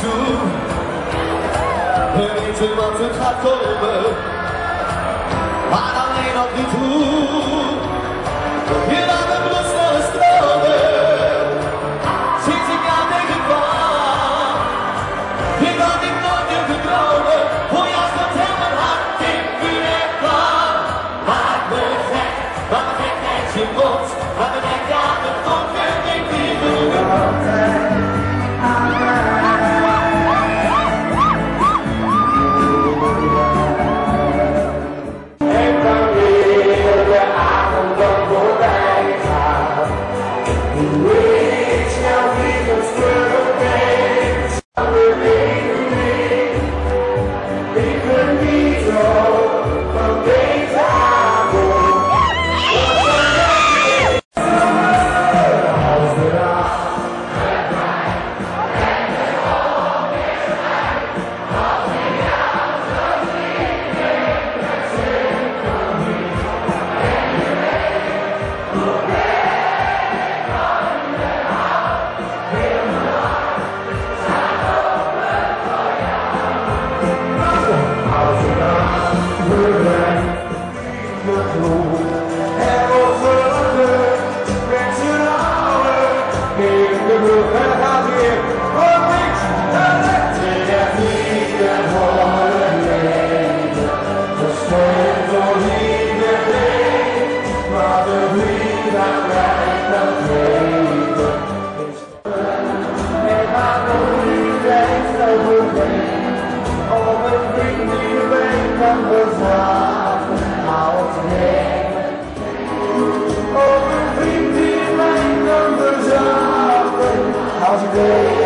too Thank you. day.